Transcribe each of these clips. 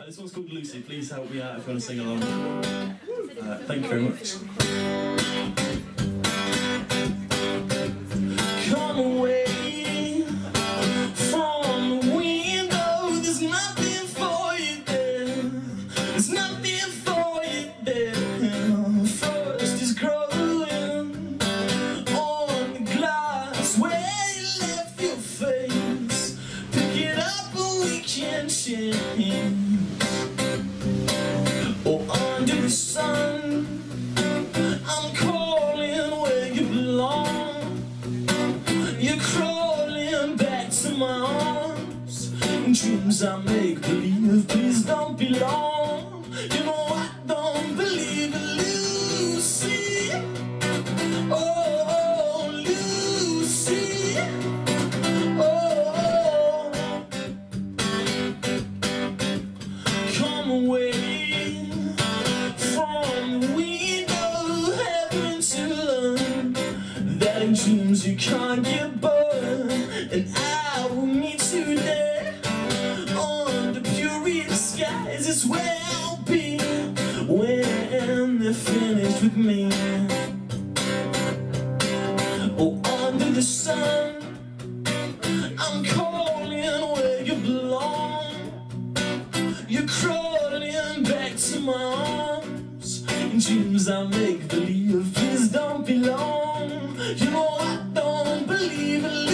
Uh, this one's called Lucy. Please help me out if you want to sing along. Uh, thank you very much. Come away from the window. There's nothing for you there. There's nothing for you there. Is growing on the glass where you left your face. Pick it up and we can change. Dreams I make believe, please don't be long. You know I don't believe in Lucy. Oh, Lucy. Oh, come away from the window, heaven to learn that in dreams you can't get burned, with me. Oh, under the sun, I'm calling where you belong. You're crawling back to my arms. In dreams I make believe, please don't be long. You know I don't believe in Lucy.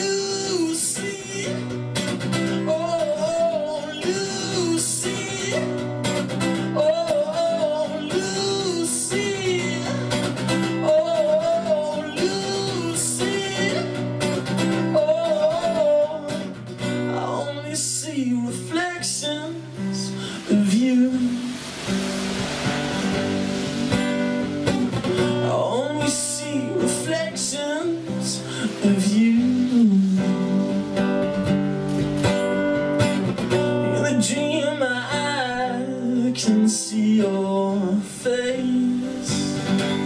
see your face.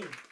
soon.